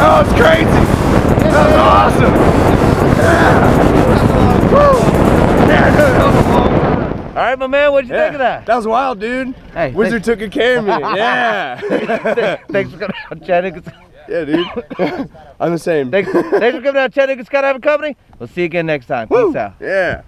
Oh, it's crazy. Right, my man, what'd you Yeah. think of that? That was wild, dude. Hey, Wizard took good care of me. Yeah. Thanks for coming out, Chattanooga. yeah, dude. I'm the same. Thanks, thanks for coming out, Chattanooga Skydiving Company. We'll see you again next time. Woo. Peace out. Yeah.